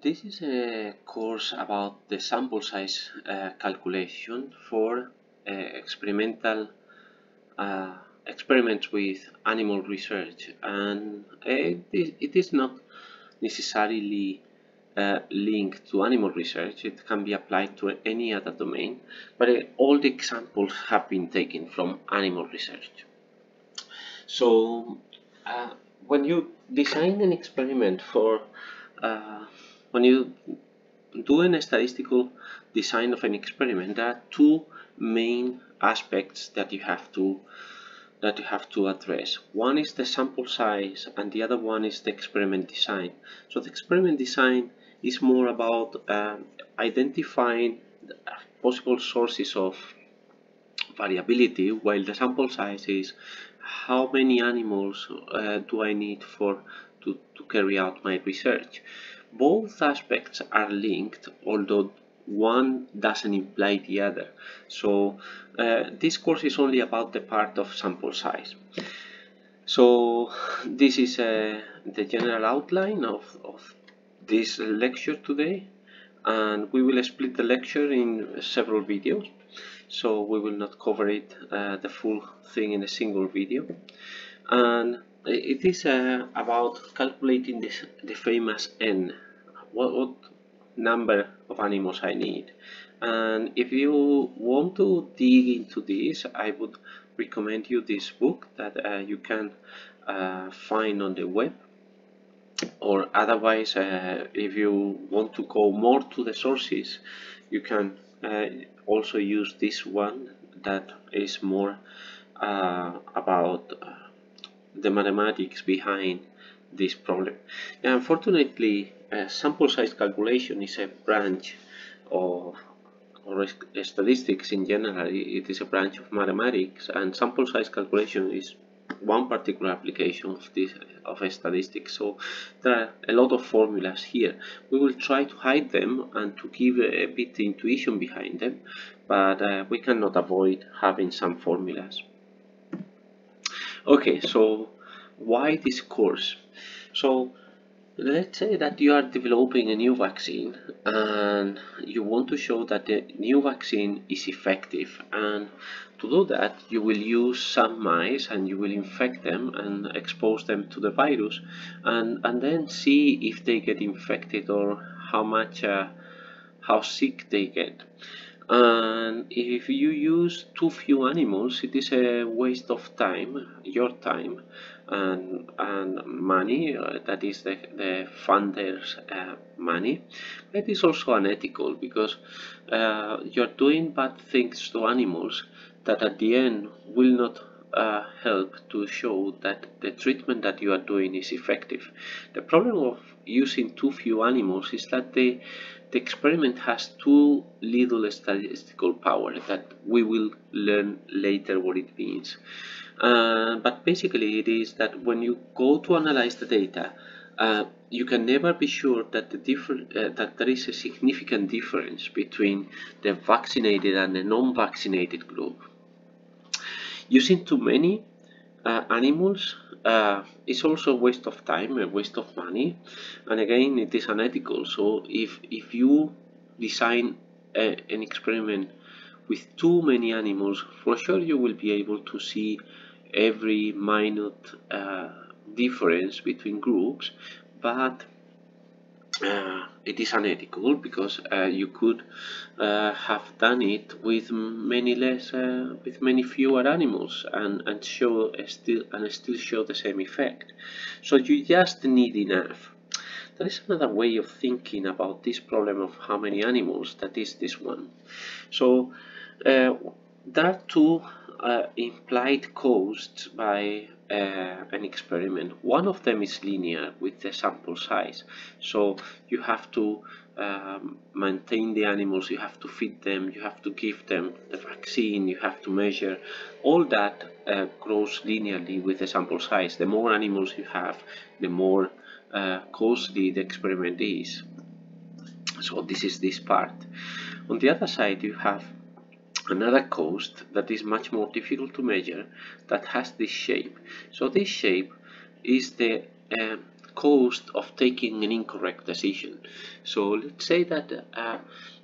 This is a course about the sample size uh, calculation for uh, experimental uh, experiments with animal research and it is, it is not necessarily uh, linked to animal research, it can be applied to any other domain, but uh, all the examples have been taken from animal research. So uh, when you design an experiment for uh, when you do a statistical design of an experiment, there are two main aspects that you have to that you have to address. One is the sample size and the other one is the experiment design. So the experiment design is more about uh, identifying possible sources of variability while the sample size is how many animals uh, do I need for to, to carry out my research. Both aspects are linked, although one doesn't imply the other. So uh, this course is only about the part of sample size. So this is uh, the general outline of, of this lecture today and we will split the lecture in several videos so we will not cover it uh, the full thing in a single video and it is uh, about calculating this, the famous n what, what number of animals I need and if you want to dig into this I would recommend you this book that uh, you can uh, find on the web or otherwise uh, if you want to go more to the sources you can uh, also use this one that is more uh, about uh, the mathematics behind this problem. unfortunately, uh, sample size calculation is a branch of or statistics in general. It is a branch of mathematics, and sample size calculation is one particular application of this of a statistics. So there are a lot of formulas here. We will try to hide them and to give a, bit intuition behind them, but uh, we cannot avoid having some formulas. Okay, so why this course? So let's say that you are developing a new vaccine and you want to show that the new vaccine is effective. And to do that you will use some mice and you will infect them and expose them to the virus and, and then see if they get infected or how much uh, how sick they get. And if you use too few animals it is a waste of time your time and, and money uh, that is the, the funders uh, money it is also unethical because uh, you're doing bad things to animals that at the end will not uh, help to show that the treatment that you are doing is effective. The problem of using too few animals is that the experiment has too little statistical power that we will learn later what it means. Uh, but basically it is that when you go to analyze the data, uh, you can never be sure that the different uh, that there is a significant difference between the vaccinated and the non-vaccinated group. Using too many uh, animals uh, is also a waste of time, a waste of money, and again it is unethical. So if if you design a, an experiment with too many animals, for sure you will be able to see every minute uh, difference between groups, but uh, it is unethical because uh, you could uh, have done it with many less uh, with many fewer animals and and show still and still show the same effect. So you just need enough. There is another way of thinking about this problem of how many animals that is this one. So uh, there are two uh, implied costs by uh, an experiment. One of them is linear with the sample size. So you have to um, maintain the animals, you have to feed them, you have to give them the vaccine, you have to measure. All that uh, grows linearly with the sample size. The more animals you have, the more uh, costly the experiment is. So this is this part. On the other side, you have another coast that is much more difficult to measure that has this shape. So this shape is the uh, cost of taking an incorrect decision. So let's say that uh,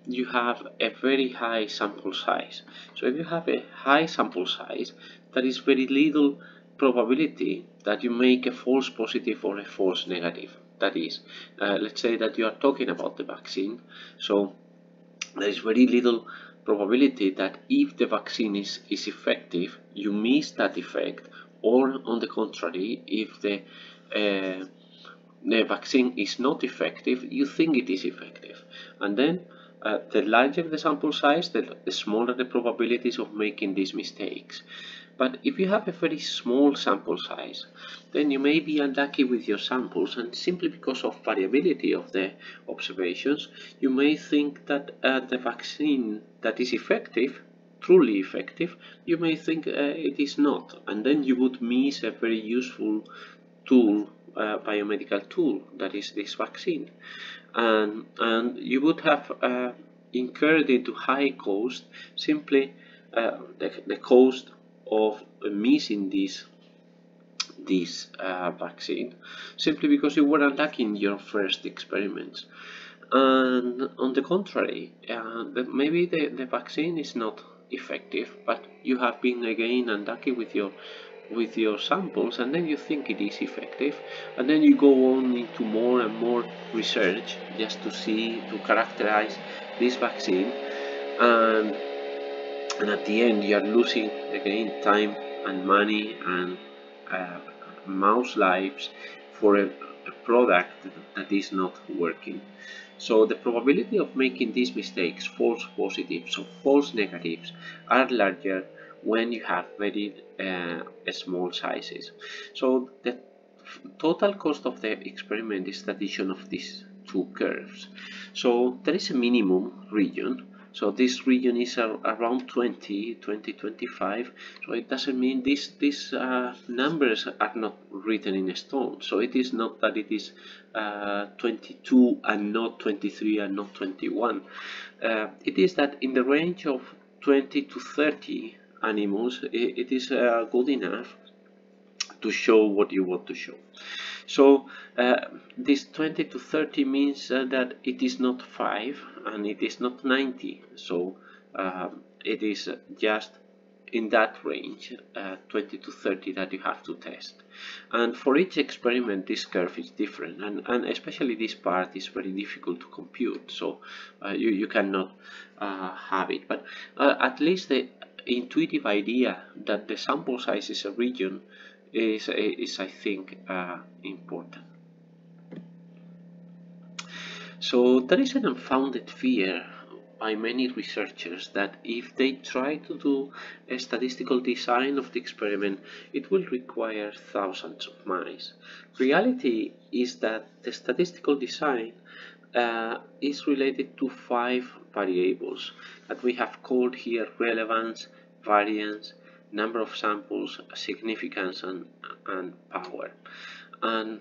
you have a very high sample size. So if you have a high sample size, there is very little probability that you make a false positive or a false negative. That is, uh, let's say that you are talking about the vaccine. So there is very little probability that if the vaccine is, is effective, you miss that effect, or on the contrary, if the uh, the vaccine is not effective, you think it is effective. And then uh, the larger the sample size, the, the smaller the probabilities of making these mistakes. But if you have a very small sample size, then you may be unlucky with your samples and simply because of variability of the observations, you may think that uh, the vaccine that is effective, truly effective, you may think uh, it is not. And then you would miss a very useful tool, uh, biomedical tool, that is this vaccine. And, and you would have uh, incurred into high cost simply uh, the, the cost of missing this this uh, vaccine simply because you were in your first experiments. And on the contrary uh, maybe the, the vaccine is not effective but you have been again unlucky with your with your samples and then you think it is effective and then you go on into more and more research just to see to characterize this vaccine. And and at the end you are losing again time and money and uh, mouse lives for a, a, product that is not working. So the probability of making these mistakes false positives or false negatives are larger when you have very uh, small sizes. So the total cost of the experiment is the addition of these two curves. So there is a minimum region so this region is around 20 20 25 so it doesn't mean these these uh, numbers are not written in stone. So it is not that it is uh, 22 and not 23 and not 21 uh, it is that in the range of 20 to 30 animals it, it is uh, good enough to show what you want to show so uh, this 20 to 30 means uh, that it is not 5 and it is not 90 so um, it is just in that range uh, 20 to 30 that you have to test. And for each experiment this curve is different. And, and especially this part is very difficult to compute. So uh, you, you cannot uh, have it. But uh, at least the intuitive idea that the sample size is a region is, is I think uh, important. So there is an unfounded fear by many researchers that if they try to do a statistical design of the experiment, it will require thousands of mice. Reality is that the statistical design uh, is related to five variables that we have called here relevance, variance, number of samples, significance, and, and power. And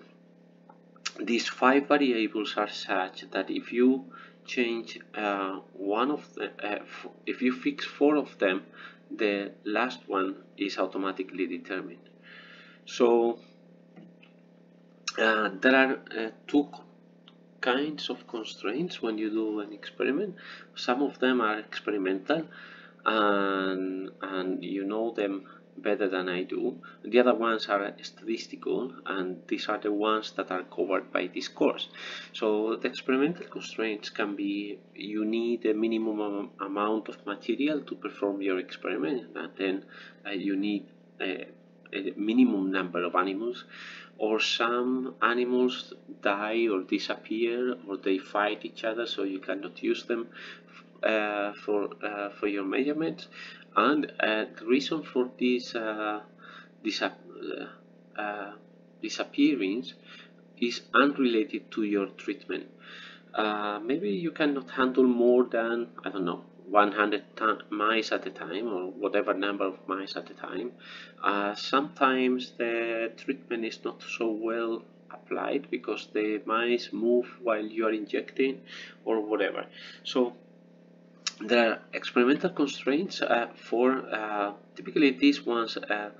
these five variables are such that if you change uh, one of the, uh, if you fix four of them, the last one is automatically determined. So uh, there are uh, two kinds of constraints when you do an experiment. Some of them are experimental and, and you know them better than I do. The other ones are statistical and these are the ones that are covered by this course. So the experimental constraints can be you need a minimum amount of material to perform your experiment and then uh, you need a, a minimum number of animals or some animals die or disappear or they fight each other so you cannot use them uh, for uh, for your measurements and uh, the reason for this disap disappearance is unrelated to your treatment maybe you cannot handle more than I don't know 100 mice at a time or whatever number of mice at a time. Uh, sometimes the treatment is not so well applied because the mice move while you are injecting or whatever. So there are experimental constraints uh, for uh, typically these ones uh,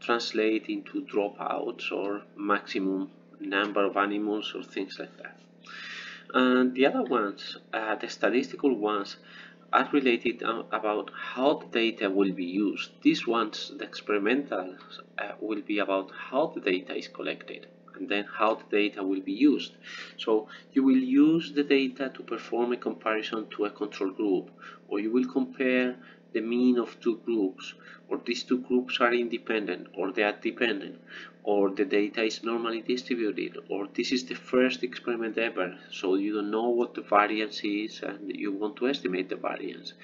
translate into dropouts or maximum number of animals or things like that. And the other ones, uh, the statistical ones, are related uh, about how the data will be used. These ones, the experimental, uh, will be about how the data is collected and then how the data will be used. So you will use the data to perform a comparison to a control group or you will compare the mean of two groups or these two groups are independent or they are dependent or the data is normally distributed or this is the first experiment ever so you don't know what the variance is and you want to estimate the variance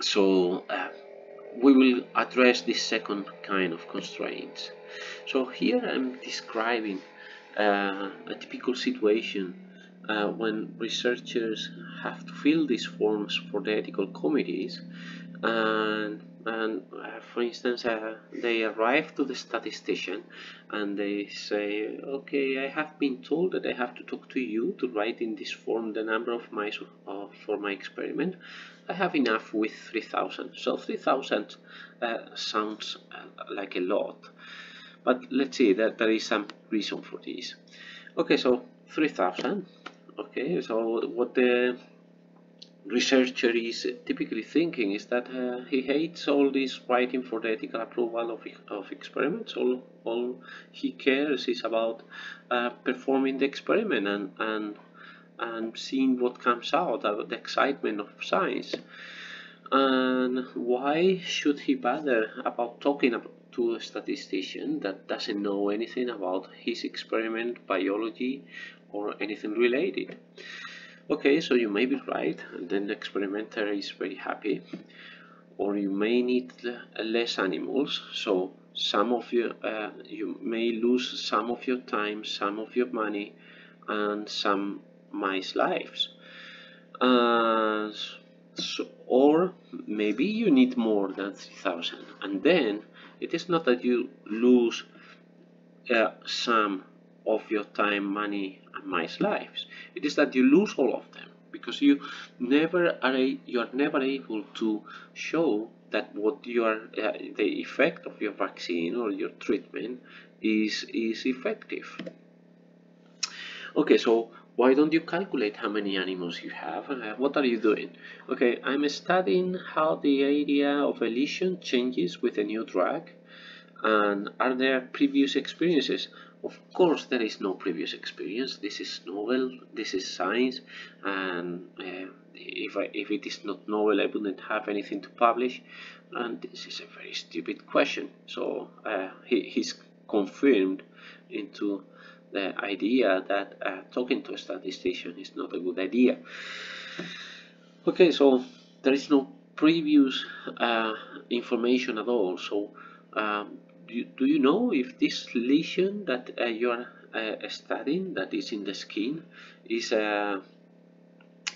so uh, we will address this second kind of constraints so here I'm describing uh, a typical situation uh, when researchers have to fill these forms for the ethical committees and, and uh, for instance uh, they arrive to the statistician and they say okay I have been told that I have to talk to you to write in this form the number of mice uh, for my experiment. I have enough with 3000 so 3000 uh, sounds uh, like a lot but let's see that there is some reason for this. Okay so 3000 okay so what the researcher is typically thinking is that uh, he hates all this writing for the ethical approval of, of experiments. All, all he cares is about uh, performing the experiment and, and and seeing what comes out of the excitement of science. And why should he bother about talking about to a statistician that doesn't know anything about his experiment, biology, or anything related. Okay, so you may be right, and then the experimenter is very happy. Or you may need less animals, so some of you, uh, you may lose some of your time, some of your money, and some mice lives. Uh, so, or maybe you need more than 3000 and then it is not that you lose uh, some of your time, money, and mice lives. It is that you lose all of them because you never are you are never able to show that what your uh, the effect of your vaccine or your treatment is is effective. Okay, so why don't you calculate how many animals you have? Uh, what are you doing? Okay, I'm studying how the area of a lesion changes with a new drug. And are there previous experiences? Of course, there is no previous experience. This is novel. This is science. And uh, if, I, if it is not novel, I wouldn't have anything to publish. And this is a very stupid question. So uh, he, he's confirmed into the idea that uh, talking to a statistician is not a good idea. Okay, so there is no previous uh, information at all. So, um, do, you, do, you, know if this lesion that uh, you are uh, studying, that is in the skin, is uh,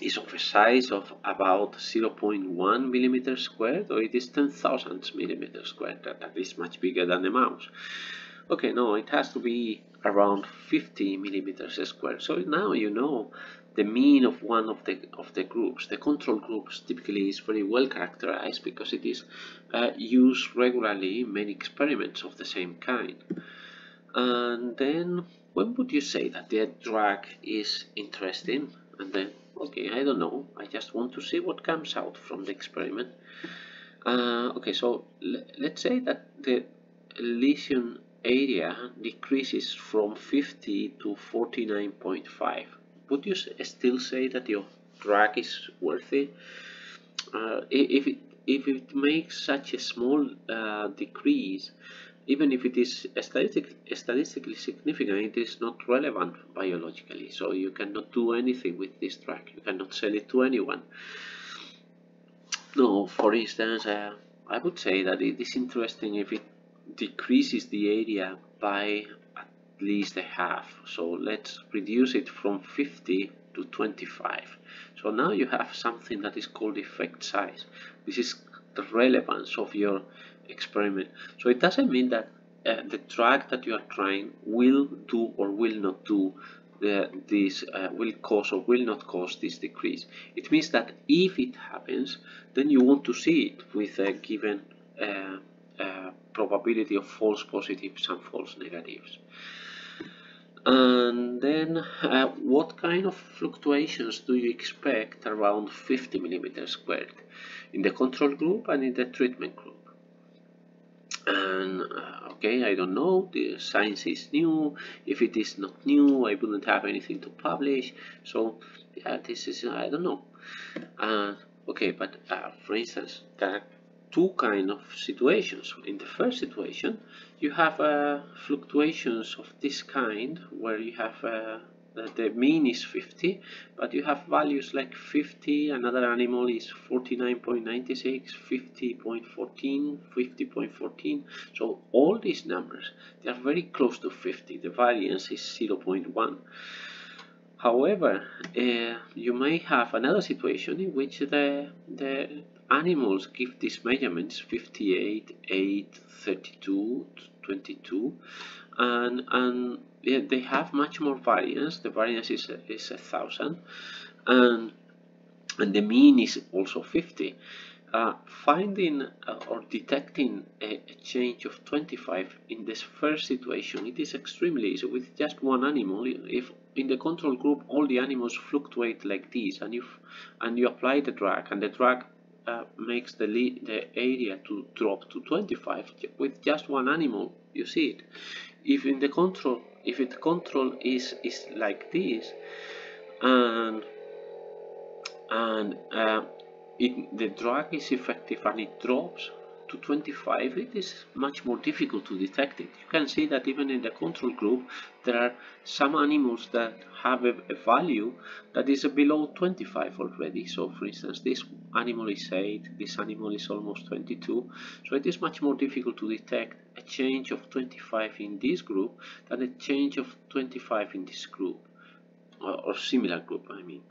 is of a size of about 0.1 millimeter squared, or it is 10,000 millimeters squared? That, that is much bigger than a mouse. Okay, no, it has to be around 50 millimeters squared. So now you know the mean of one of the of the groups. The control groups typically is very well characterized because it is uh, used regularly in many experiments of the same kind. And then when would you say that the drug is interesting? And then, okay, I don't know. I just want to see what comes out from the experiment. Uh, okay, so let's say that the lesion area decreases from 50 to 49.5. Would you still say that your drug is worthy? Uh, if, it, if it makes such a small uh, decrease, even if it is statistic, statistically significant, it is not relevant biologically. So you cannot do anything with this drug. You cannot sell it to anyone. No, for instance, uh, I would say that it is interesting if it decreases the area by at least a half. So let's reduce it from 50 to 25 so now you have something that is called effect size. This is the relevance of your experiment. So it doesn't mean that uh, the drug that you are trying will do or will not do uh, this uh, will cause or will not cause this decrease. It means that if it happens then you want to see it with a given uh, uh, probability of false positives and false negatives. and then uh, what kind of fluctuations do you expect around 50 millimeters squared in the control group and in the treatment group? And uh, okay I don't know. The science is new. If it is not new I wouldn't have anything to publish. So yeah this is I don't know. Uh, okay but uh, for instance are two kind of situations. In the first situation you have uh, fluctuations of this kind where you have uh, the mean is 50 but you have values like 50 another animal is 49.96 50.14 50.14 so all these numbers they are very close to 50 the variance is 0.1 however uh, you may have another situation in which the the animals give these measurements 58 8 32 22 and and they have much more variance. The variance is is a thousand and and the mean is also 50 uh, finding uh, or detecting a, a, change of 25 in this first situation it is extremely easy. With just one animal if in the control group all the animals fluctuate like this and you and you apply the drag and the drag uh, makes the the area to drop to 25 with just one animal you see it. If in the control if the control is is like this and and uh, it, the drag is effective and it drops to 25 it is much more difficult to detect it. You can see that even in the control group there are some animals that have a, a value that is below 25 already. So for instance this animal is 8 this animal is almost 22 so it is much more difficult to detect a change of 25 in this group than a change of 25 in this group or, or similar group I mean.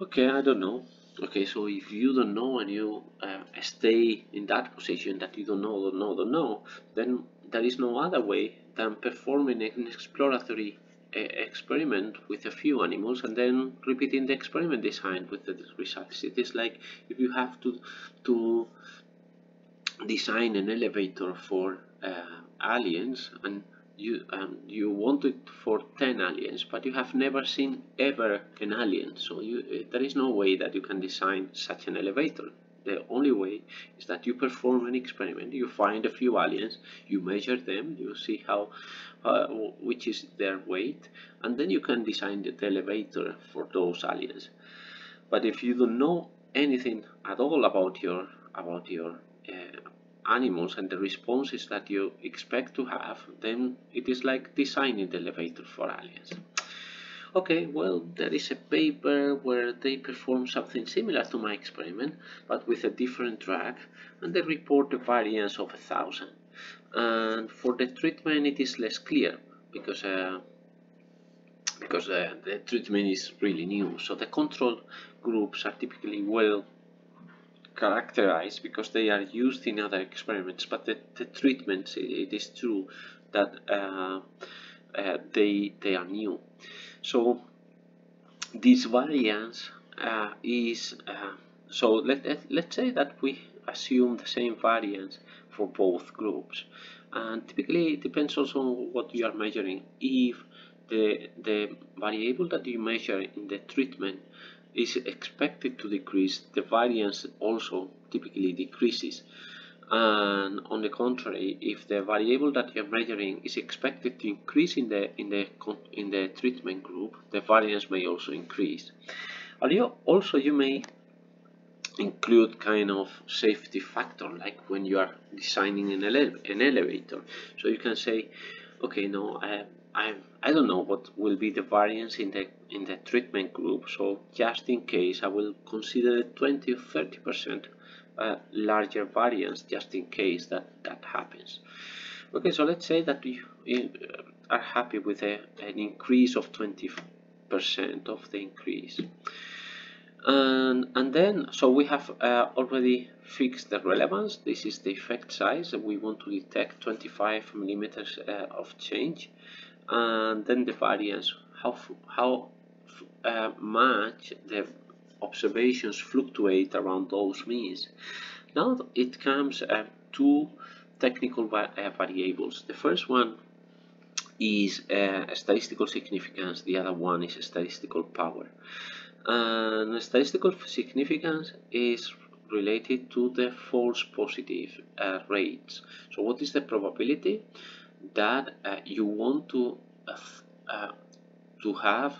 Okay I don't know okay so if you don't know and you uh, stay in that position that you don't know don't know don't know then there is no other way than performing an exploratory uh, experiment with a few animals and then repeating the experiment design with the results. It is like if you have to to design an elevator for uh, aliens and you um, you want it for 10 aliens but you have never seen ever an alien. So you, uh, there is no way that you can design such an elevator. The only way is that you perform an experiment. You find a few aliens you measure them you see how uh, which is their weight and then you can design the elevator for those aliens. But if you don't know anything at all about your about your uh, animals and the responses that you expect to have, then it is like designing the elevator for aliens. Okay, well, there is a paper where they perform something similar to my experiment, but with a different drag, and they report a variance of a thousand. And for the treatment, it is less clear because uh, because uh, the treatment is really new. So the control groups are typically well characterized because they are used in other experiments but the, the treatments it, it is true that uh, uh, they they are new. So this variance uh, is uh, so let, let, let's say that we assume the same variance for both groups. And typically it depends also on what you are measuring. If the the variable that you measure in the treatment is expected to decrease, the variance also typically decreases. And on the contrary, if the variable that you're measuring is expected to increase in the in the in the treatment group, the variance may also increase. Also, you may include kind of safety factor, like when you are designing an, ele an elevator. So you can say, okay, no, I, I I don't know what will be the variance in the in the treatment group so just in case I will consider 20 or 30 percent uh, larger variance just in case that that happens. Okay so let's say that you, you are happy with a, an increase of 20 percent of the increase. And and then so we have uh, already fixed the relevance. This is the effect size. We want to detect 25 millimeters uh, of change and then the variance how how uh, much the observations fluctuate around those means now it comes uh, two technical va uh, variables the first one is uh, statistical significance, the other one is statistical power. And statistical significance is related to the false positive uh, rates. So what is the probability that uh, you want to uh, uh to have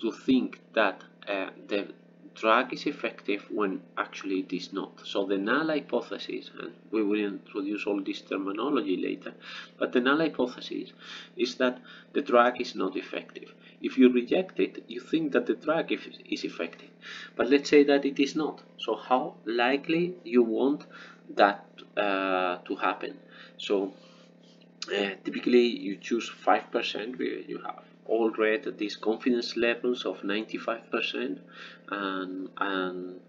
to think that uh, the drug is effective when actually it is not. So the null hypothesis, and we will introduce all this terminology later, but the null hypothesis is that the drug is not effective. If you reject it, you think that the drug is effective. But let's say that it is not. So how likely you want that uh, to happen? So uh, typically you choose 5% where you have already read these confidence levels of 95% and, and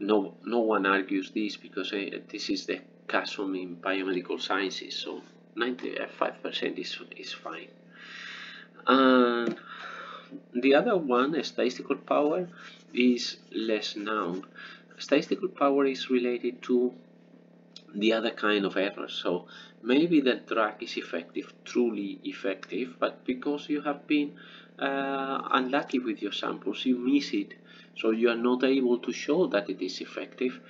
no, no one argues this because uh, this is the custom in biomedical sciences so 95% is, is fine. And the other one statistical power is less known. Statistical power is related to the other kind of errors So maybe the drug is effective, truly effective, but because you have been uh, unlucky with your samples, you miss it. So you are not able to show that it is effective.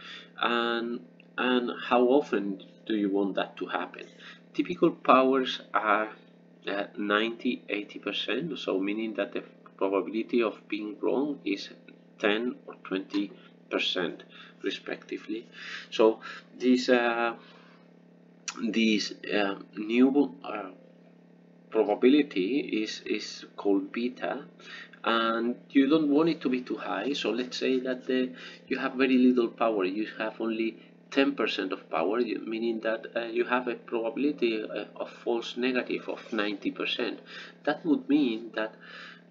And, and how often do you want that to happen? Typical powers are uh, 90 80%, so meaning that the probability of being wrong is 10 or 20 percent respectively so this uh, this uh, new uh, probability is is called beta and you don't want it to be too high. So let's say that the, you have very little power. You have only 10% of power meaning that uh, you have a probability uh, of false negative of 90% that would mean that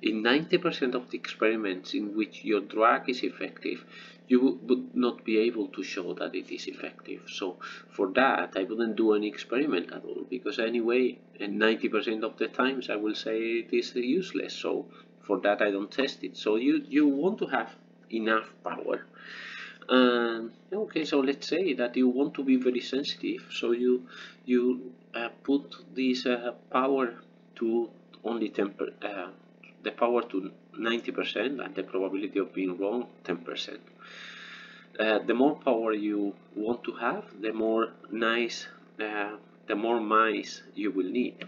in 90% of the experiments in which your drug is effective, you would not be able to show that it is effective. So for that, I wouldn't do any experiment at all because anyway, 90% of the times I will say it is useless. So for that, I don't test it. So you, you want to have enough power. And okay, so let's say that you want to be very sensitive. So you, you uh, put this uh, power to only 10 uh, the power to 90% and the probability of being wrong 10%. Uh, the more power you want to have, the more nice, uh, the more mice you will need.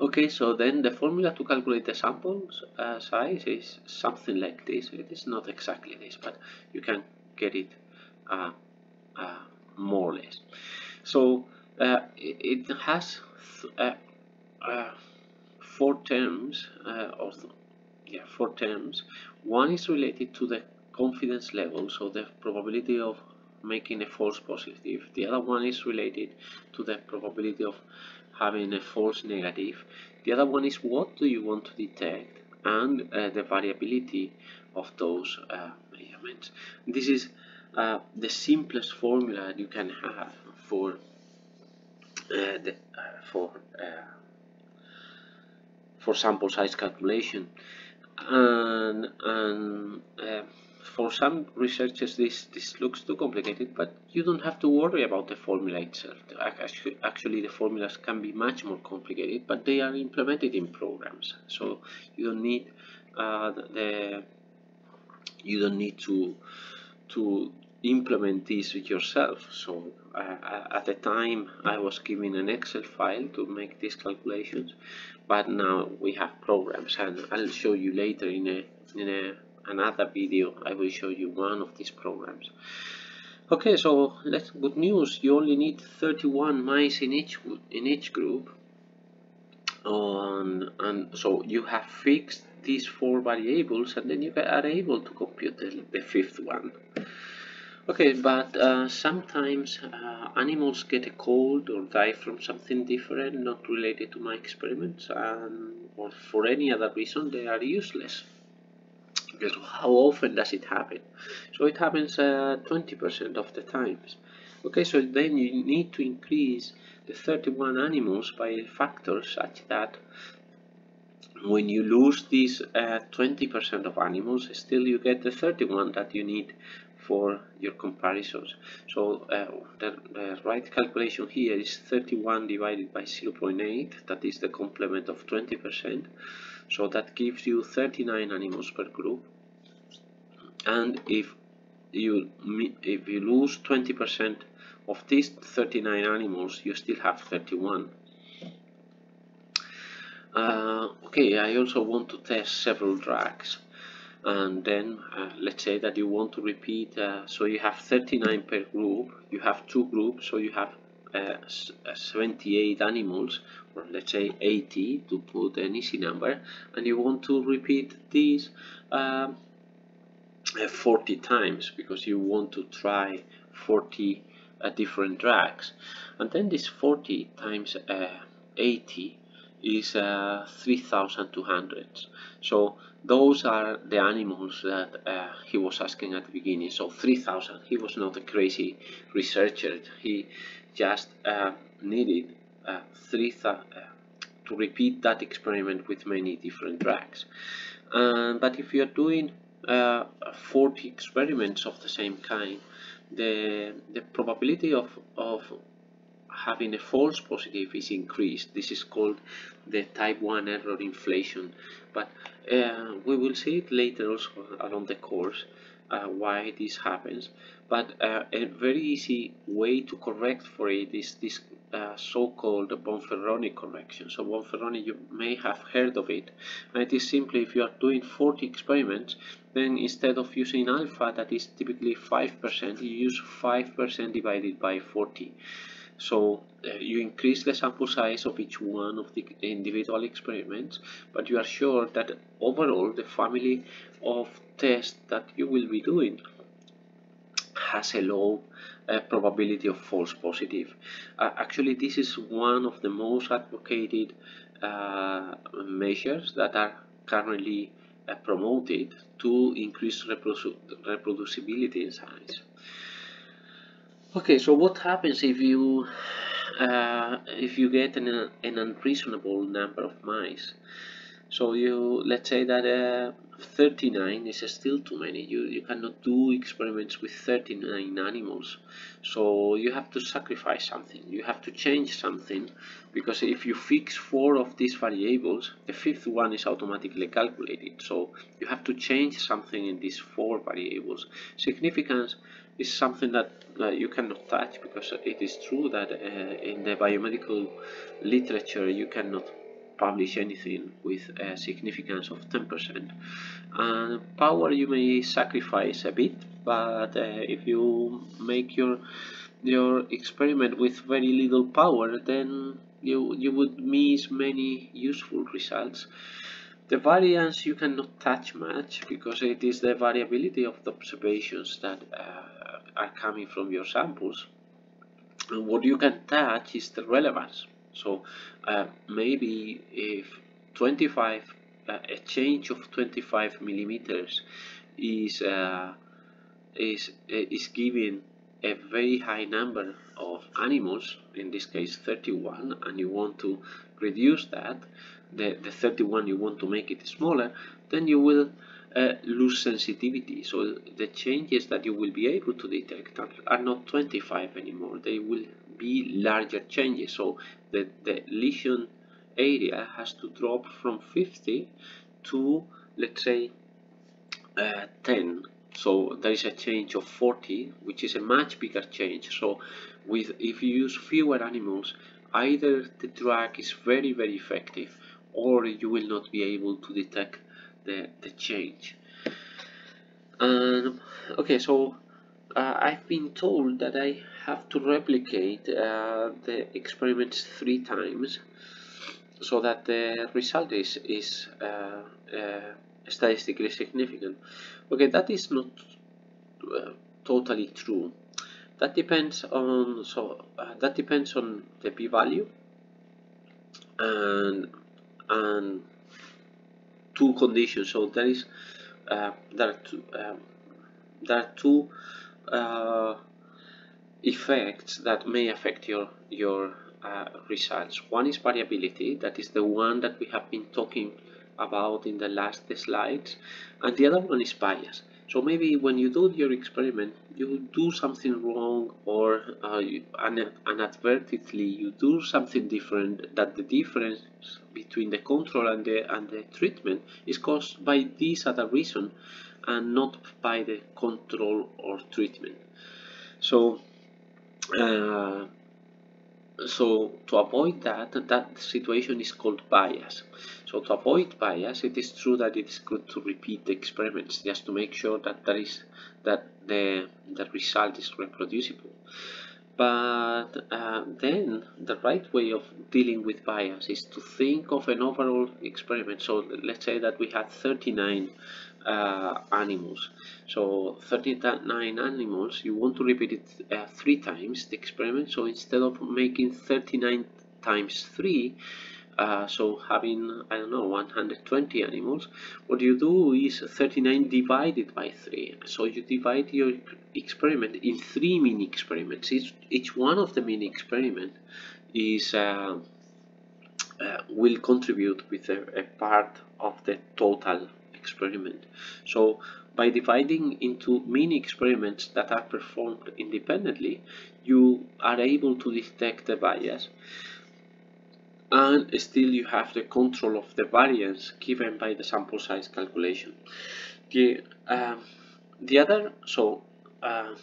Okay, so then the formula to calculate the sample uh, size is something like this. It is not exactly this, but you can get it uh, uh, more or less. So uh, it, it, has four terms uh, or yeah four terms. One is related to the confidence level so the probability of making a false positive. The other one is related to the probability of having a false negative. The other one is what do you want to detect and uh, the variability of those uh, measurements. This is uh, the simplest formula you can have for uh, the, uh, for for sample size calculation. And, and uh, for some researchers this, this looks too complicated but you don't have to worry about the formula itself. Actually, the formulas can be much more complicated but they are implemented in programs. So you don't need uh, the you don't need to to implement this with yourself. So uh, at the time I was given an Excel file to make these calculations but now we have programs and I'll show you later in a in a, another video I will show you one of these programs. Okay so let's good news you only need 31 mice in each in each group. Um, and so you have fixed these four variables and then you are able to compute the, the fifth one Okay, but uh, sometimes uh, animals get a cold or die from something different, not related to my experiments, um, or for any other reason they are useless. Because how often does it happen? So it happens 20% uh, of the times. Okay, so then you need to increase the 31 animals by a factor such that when you lose these 20% uh, of animals, still you get the 31 that you need for your comparisons. So uh, the, the, right calculation here is 31 divided by 0.8, that is the complement of 20%. So that gives you 39 animals per group. And if you if you lose 20% of these 39 animals, you still have 31. Uh, okay, I also want to test several drugs and then uh, let's say that you want to repeat uh, so you have 39 per group you have two groups so you have uh, uh 78 animals or let's say 80 to put an easy number and you want to repeat these um, uh, 40 times because you want to try 40 uh, different drugs. And then this 40 times 80 is 3200 so those are the animals that uh, he was asking at the beginning. So 3000. He was not a crazy researcher. He just uh, needed uh, 3000 uh, to repeat that experiment with many different drugs. but if you're doing uh, 40 experiments of the same kind, the the probability of of having a false positive is increased. This is called the type 1 error inflation. But uh, we will see it later also along the course uh, why this happens. But uh, a very easy way to correct for it is this uh, so-called Bonferroni correction. So Bonferroni, you may have heard of it. And it is simply if you are doing 40 experiments, then instead of using alpha, that is typically 5%, you use 5% divided by 40. So uh, you increase the sample size of each one of the individual experiments, but you are sure that overall the family of tests that you will be doing has a low uh, probability of false positive. Uh, actually, this is one of the most advocated uh, measures that are currently promoted to increase reprodu reproducibility in science. Okay, so what happens if you uh, if you get an, an unreasonable number of mice? So you let's say that uh, 39 is still too many. You you cannot do experiments with 39 animals. So you have to sacrifice something. You have to change something because if you fix four of these variables, the fifth one is automatically calculated. So you have to change something in these four variables. Significance is something that uh, you cannot touch because it is true that uh, in the biomedical literature you cannot publish anything with a significance of 10%. And power you may sacrifice a bit, but uh, if you make your your experiment with very little power, then you you would miss many useful results. The variance you cannot touch much because it is the variability of the observations that uh, are coming from your samples. And what you can touch is the relevance. So uh, maybe if 25, uh, a change of 25 millimeters is uh, is is giving a very high number of animals, in this case 31, and you want to reduce that, the, the 31 you want to make it smaller, then you will uh, lose sensitivity. So the changes that you will be able to detect are, not 25 anymore. They will be larger changes. So the, the lesion area has to drop from 50 to let's say uh, 10 so there is a change of 40 which is a much bigger change so with if you use fewer animals either the drug is very very effective or you will not be able to detect the, the change. Um, okay so uh, I've been told that I have to replicate uh, the experiments three times so that the result is, is uh, uh statistically significant. Okay that is not uh, totally true. That depends on so uh, that depends on the p-value and and two conditions so there is uh, there are two um, there are two uh, effects that may affect your your uh, results. One is variability that is the one that we have been talking about in the last slides and the other one is bias so maybe when you do your experiment you do something wrong or uh, you, inadvertently you do something different that the difference between the control and the and the treatment is caused by this other reason and not by the control or treatment so uh, so to avoid that, that situation is called bias. So to avoid bias, it is true that it is good to repeat the experiments just to make sure that that is that the the result is reproducible. But uh, then the right way of dealing with bias is to think of an overall experiment. So let's say that we had 39 uh, animals. So 39 animals, you want to repeat it uh, three times the experiment. So instead of making 39 times 3, uh, so having, I don't know, 120 animals, what you do is 39 divided by 3. So you divide your experiment in three mini experiments. Each, each one of the mini experiment is uh, uh, will contribute with a, a part of the total experiment. So by dividing into mini experiments that are performed independently, you are able to detect the bias and still you have the control of the variance given by the sample size calculation. The, uh, the other, so uh,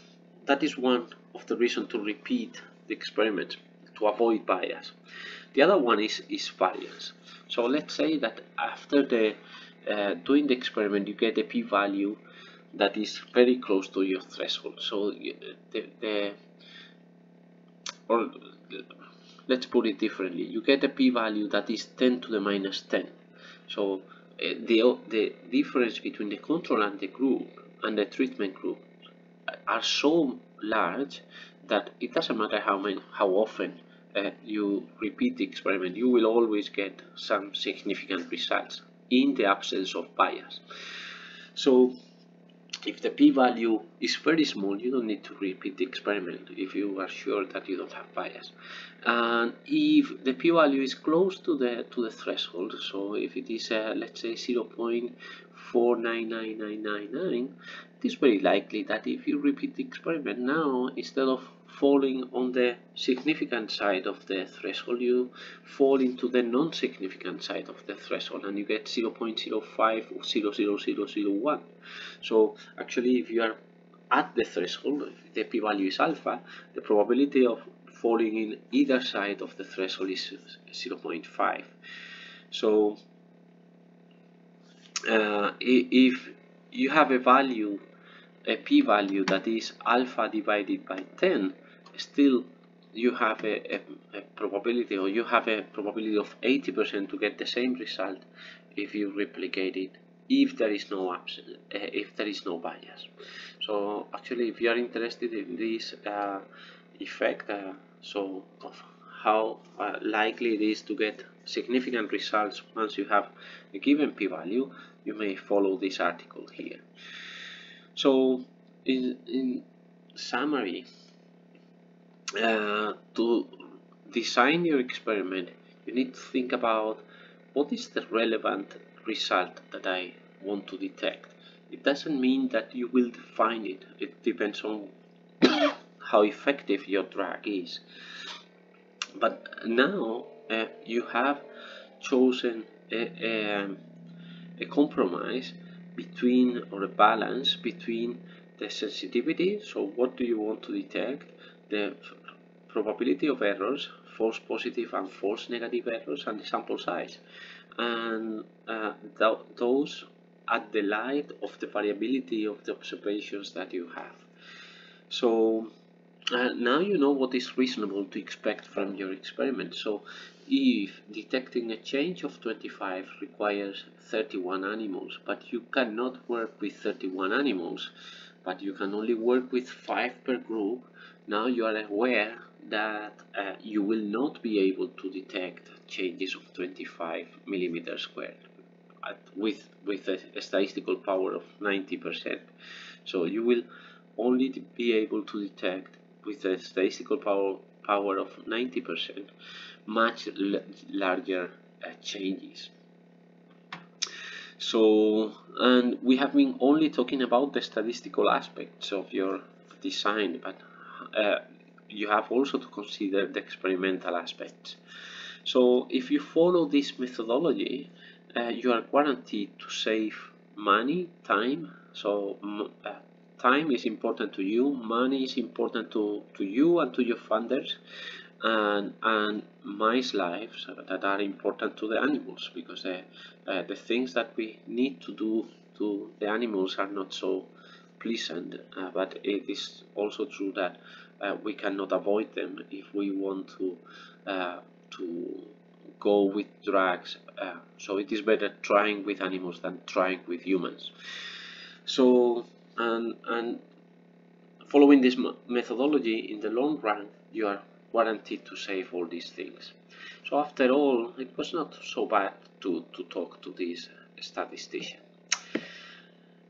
that is one of the reasons to repeat the experiment to avoid bias. The other one is, is variance. So let's say that after the uh, doing the experiment you get a p-value that is very close to your threshold so the, the or let's put it differently you get a p-value that is 10 to the minus 10 so uh, the, the difference between the control and the group and the treatment group are so large that it doesn't matter how many how often uh, you repeat the experiment you will always get some significant results in the absence of bias. So if the p-value is very small, you don't need to repeat the experiment if you are sure that you don't have bias. And if the p-value is close to the to the threshold, so if it is uh, let's say 0.499999, it is very likely that if you repeat the experiment now, instead of falling on the significant side of the threshold, you fall into the non-significant side of the threshold and you get 0 0.05 or 0.0001. So actually if you are at the threshold, if the p-value is alpha, the probability of falling in either side of the threshold is 0.5. So uh, if you have a value a p-value that is alpha divided by 10 still you have a, a, a, probability or you have a probability of 80% to get the same result if you replicate it if there is no absence, uh, if there is no bias. So actually if you are interested in this uh, effect, uh, so of how uh, likely it is to get significant results once you have a given p-value, you may follow this article here. So in, in summary, uh, to design your experiment, you need to think about what is the relevant result that I want to detect. It doesn't mean that you will define it. It depends on how effective your drug is. But now uh, you have chosen a, a, a compromise between or a balance between the sensitivity, so what do you want to detect, the probability of errors, false positive and false negative errors, and the sample size. And uh, th those at the light of the variability of the observations that you have. So uh, now you know what is reasonable to expect from your experiment. So if detecting a change of 25 requires 31 animals, but you cannot work with 31 animals, but you can only work with 5 per group, now you are aware that uh, you will not be able to detect changes of 25 millimeters squared at, with, with a, statistical power of 90%. So you will only be able to detect with a statistical power, power of 90% much larger uh, changes. So, and we have been only talking about the statistical aspects of your design, but uh, you have also to consider the experimental aspects. So, if you follow this methodology, uh, you are guaranteed to save money, time. So, uh, time is important to you, money is important to, to you and to your funders, and, and mice lives that are important to the animals because the, uh, the things that we need to do to the animals are not so pleasant, uh, but it is also true that uh, we cannot avoid them if we want to uh, to go with drugs. Uh, so it is better trying with animals than trying with humans. So and and following this methodology in the long run, you are guaranteed to save all these things. So after all, it was not so bad to, to talk to this statistician.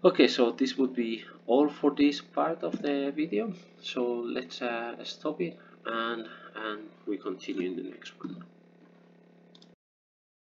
Okay, so this would be all for this part of the video. So let's uh, stop it and, and we continue in the next one.